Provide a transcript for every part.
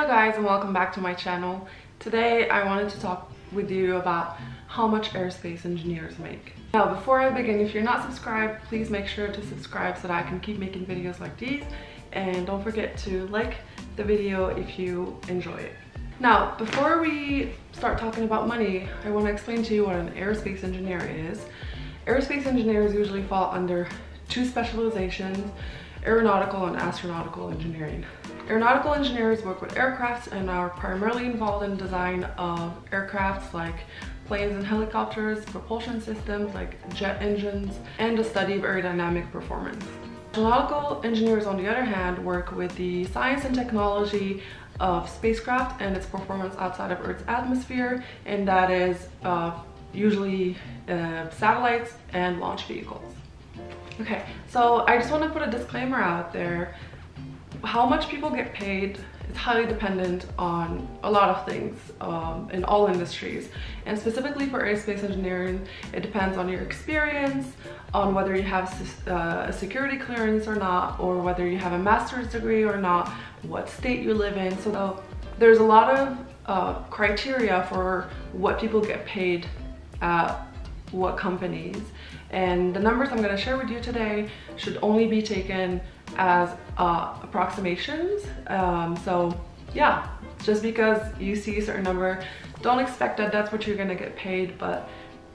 Hello guys and welcome back to my channel. Today I wanted to talk with you about how much aerospace engineers make. Now before I begin, if you're not subscribed, please make sure to subscribe so that I can keep making videos like these and don't forget to like the video if you enjoy it. Now before we start talking about money, I want to explain to you what an aerospace engineer is. Aerospace engineers usually fall under two specializations, aeronautical and astronautical engineering. Aeronautical engineers work with aircrafts and are primarily involved in the design of aircrafts like planes and helicopters, propulsion systems like jet engines, and the study of aerodynamic performance. Astronautical engineers, on the other hand, work with the science and technology of spacecraft and its performance outside of Earth's atmosphere, and that is uh, usually uh, satellites and launch vehicles. Okay, so I just want to put a disclaimer out there how much people get paid is highly dependent on a lot of things um, in all industries. And specifically for aerospace engineering it depends on your experience on whether you have uh, a security clearance or not or whether you have a master's degree or not what state you live in. So there's a lot of uh, criteria for what people get paid at what companies. And the numbers I'm going to share with you today should only be taken as uh, approximations. Um, so yeah, just because you see a certain number, don't expect that that's what you're gonna get paid, but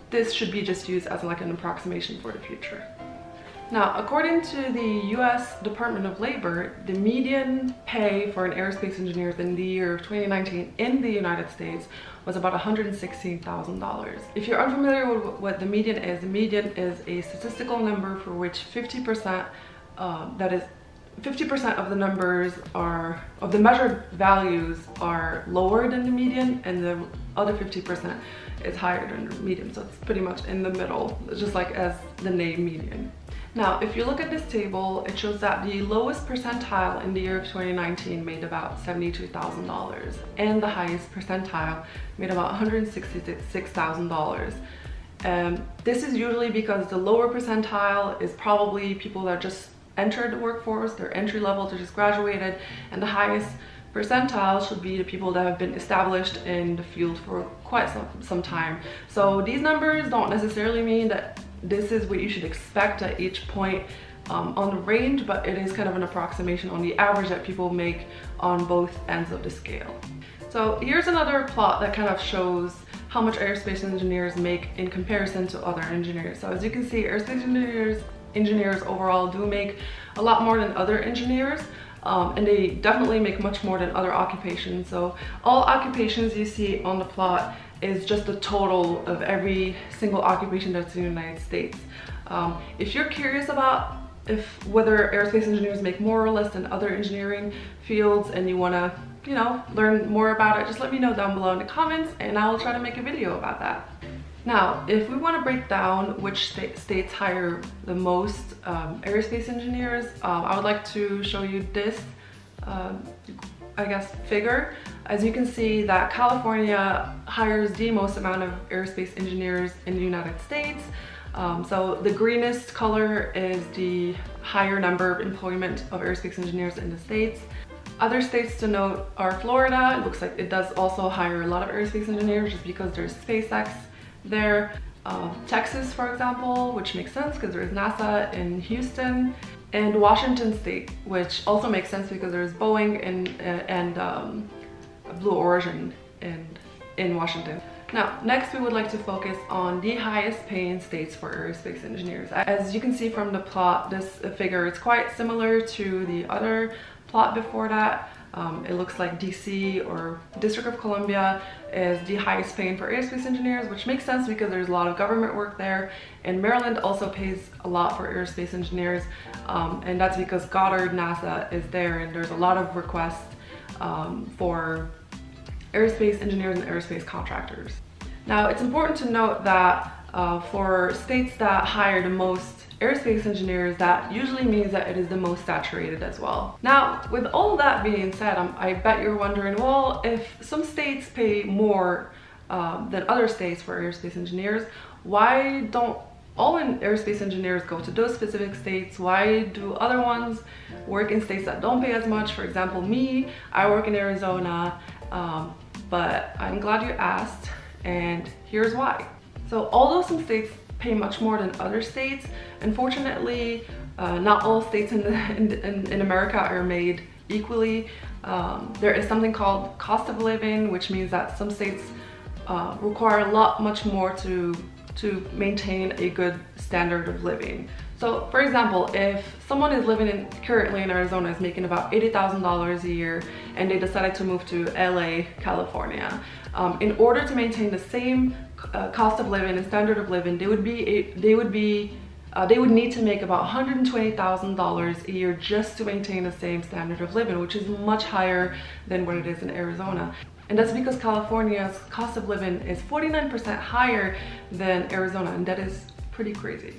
this should be just used as like an approximation for the future. Now, according to the US Department of Labor, the median pay for an aerospace engineer in the year of 2019 in the United States was about $116,000. If you're unfamiliar with what the median is, the median is a statistical number for which 50% um, that is 50% of the numbers are, of the measured values are lower than the median and the other 50% is higher than the median. So it's pretty much in the middle, just like as the name median. Now, if you look at this table, it shows that the lowest percentile in the year of 2019 made about $72,000 and the highest percentile made about $166,000. Um, this is usually because the lower percentile is probably people that just entered the workforce, they're entry level, they're just graduated, and the highest percentile should be the people that have been established in the field for quite some, some time. So these numbers don't necessarily mean that this is what you should expect at each point um, on the range, but it is kind of an approximation on the average that people make on both ends of the scale. So here's another plot that kind of shows how much aerospace engineers make in comparison to other engineers. So as you can see, aerospace engineers engineers overall do make a lot more than other engineers um, and they definitely make much more than other occupations. So all occupations you see on the plot is just the total of every single occupation that's in the United States. Um, if you're curious about if whether aerospace engineers make more or less than other engineering fields and you want to you know learn more about it just let me know down below in the comments and I will try to make a video about that. Now, if we want to break down which states hire the most um, aerospace engineers, um, I would like to show you this, um, I guess, figure. As you can see that California hires the most amount of aerospace engineers in the United States. Um, so the greenest color is the higher number of employment of aerospace engineers in the States. Other states to note are Florida. It looks like it does also hire a lot of aerospace engineers just because there's SpaceX there. Uh, Texas, for example, which makes sense because there's NASA in Houston, and Washington State, which also makes sense because there's Boeing and, uh, and um, Blue Origin in, in Washington. Now, next we would like to focus on the highest paying states for aerospace engineers. As you can see from the plot, this figure is quite similar to the other plot before that. Um, it looks like DC or District of Columbia is the highest paying for aerospace engineers, which makes sense because there's a lot of government work there. And Maryland also pays a lot for aerospace engineers. Um, and that's because Goddard NASA is there and there's a lot of requests um, for aerospace engineers and aerospace contractors. Now, it's important to note that uh, for states that hire the most aerospace engineers, that usually means that it is the most saturated as well. Now, with all that being said, I'm, i bet you're wondering, well, if some states pay more um, than other states for aerospace engineers, why don't all aerospace engineers go to those specific states? Why do other ones work in states that don't pay as much? For example, me, I work in Arizona, um, but I'm glad you asked and here's why. So although some states pay much more than other states, unfortunately, uh, not all states in, the, in, in, America are made equally. Um, there is something called cost of living, which means that some states uh, require a lot much more to to maintain a good standard of living. So for example, if someone is living in currently in Arizona is making about $80,000 a year and they decided to move to LA, California, um, in order to maintain the same uh, cost of living and standard of living, they would be, they would be uh, they would need to make about $120,000 a year just to maintain the same standard of living, which is much higher than what it is in Arizona. And that's because California's cost of living is 49% higher than Arizona, and that is pretty crazy.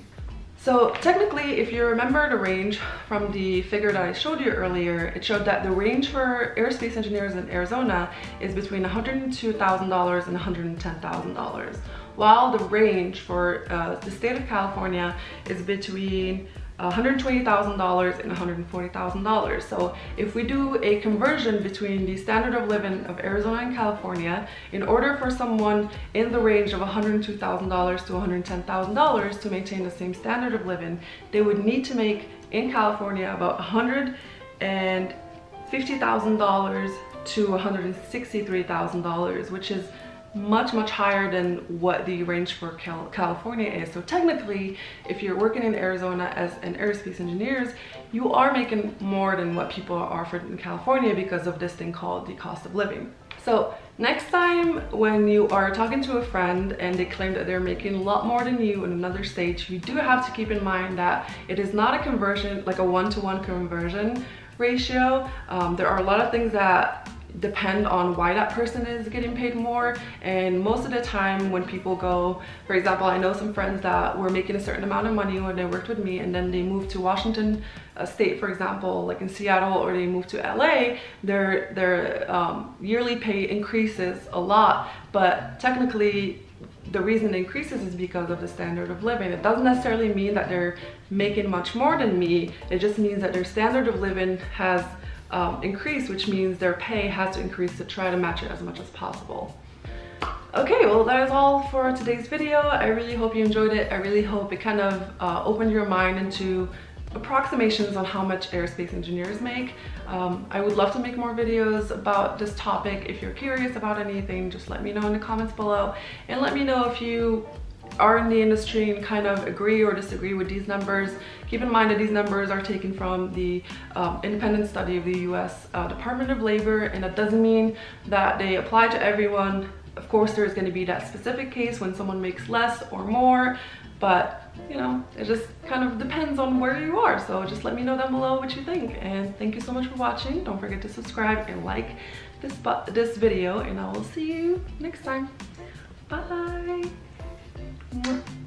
So technically, if you remember the range from the figure that I showed you earlier, it showed that the range for aerospace engineers in Arizona is between $102,000 and $110,000, while the range for uh, the state of California is between $120,000 and $140,000. So if we do a conversion between the standard of living of Arizona and California, in order for someone in the range of $102,000 to $110,000 to maintain the same standard of living, they would need to make in California about $150,000 to $163,000, which is much much higher than what the range for Cal California is. So technically if you're working in Arizona as an aerospace engineers you are making more than what people are offered in California because of this thing called the cost of living. So next time when you are talking to a friend and they claim that they're making a lot more than you in another state you do have to keep in mind that it is not a conversion like a one-to-one -one conversion ratio. Um, there are a lot of things that depend on why that person is getting paid more and most of the time when people go for example i know some friends that were making a certain amount of money when they worked with me and then they moved to washington uh, state for example like in seattle or they moved to la their their um, yearly pay increases a lot but technically the reason it increases is because of the standard of living. It doesn't necessarily mean that they're making much more than me. It just means that their standard of living has um, increase, which means their pay has to increase to try to match it as much as possible. Okay, well that is all for today's video. I really hope you enjoyed it. I really hope it kind of uh, opened your mind into approximations on how much aerospace engineers make. Um, I would love to make more videos about this topic. If you're curious about anything, just let me know in the comments below and let me know if you are in the industry and kind of agree or disagree with these numbers. Keep in mind that these numbers are taken from the um, independent study of the US uh, Department of Labor and that doesn't mean that they apply to everyone. Of course, there's going to be that specific case when someone makes less or more, but you know, it just kind of depends on where you are. So just let me know down below what you think. And thank you so much for watching. Don't forget to subscribe and like this, this video and I will see you next time. Bye. Mwah.